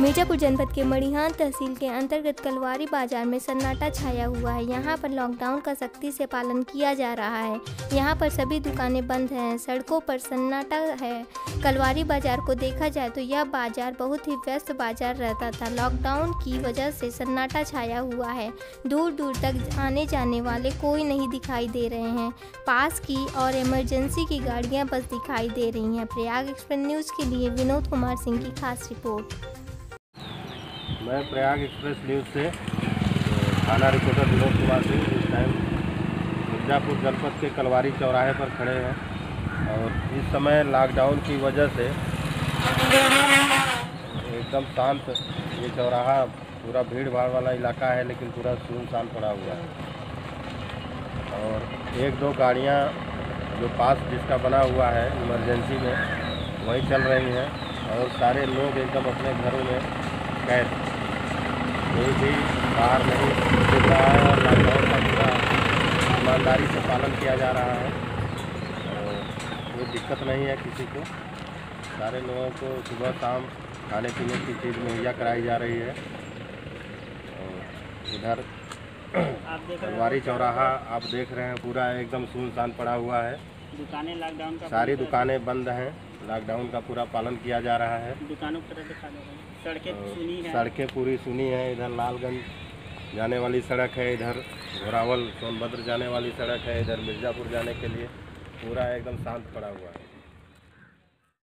मिर्जापुर जनपद के मड़िहान तहसील के अंतर्गत कलवारी बाज़ार में सन्नाटा छाया हुआ है। यहाँ पर लॉकडाउन का सख्ती से पालन किया जा रहा है। यहाँ पर सभी दुकानें बंद हैं, सड़कों पर सन्नाटा है। कलवारी बाज़ार को देखा जाए तो यह बाज़ार बहुत ही व्यस्त बाज़ार रहता था। लॉकडाउन की वजह से सन्नाटा छाया हुआ है। दूर दूर तक आने जाने वाले कोई नहीं दिखाई दे रहे हैं। पास की और इमरजेंसी की गाड़ियाँ बस दिखाई दे रही हैं। प्रयाग एक्सप्रेस न्यूज़ के लिए विनोद कुमार सिंह की खास रिपोर्ट। मैं प्रयाग एक्सप्रेस न्यूज़ से, थाना रिपोर्टर विनोद कुमार सिंह, इस टाइम मिर्ज़ापुर जनपद के कलवारी चौराहे पर खड़े हैं और इस समय लॉकडाउन की वजह से एकदम शांत ये चौराहा, पूरा भीड़ भाड़ वाला इलाका है, लेकिन पूरा सुनसान पड़ा हुआ है। और एक दो गाड़ियाँ जो पास जिसका बना हुआ है इमरजेंसी में, वही चल रही हैं और सारे लोग एकदम अपने घरों में कैद कोई भी बाहर नहीं रहा है और लॉकडाउन का पूरा ईमानदारी से पालन किया जा रहा है। और कोई दिक्कत नहीं है किसी को। सारे लोगों को सुबह शाम खाने पीने की चीज़ मुहैया कराई जा रही है। और इधर फलवारी चौराहा आप देख रहे हैं पूरा एकदम सुनसान पड़ा हुआ है। दुकानें लॉकडाउन सारी दुकानें बंद हैं। लॉकडाउन का पूरा पालन किया जा रहा है। दुकानों पर हैं। सड़कें सुनी है। सड़कें पूरी सुनी है। इधर लालगंज जाने वाली सड़क है इधर घोरावल सोनभद्र जाने वाली सड़क है इधर मिर्ज़ापुर जाने के लिए पूरा एकदम शांत पड़ा हुआ है।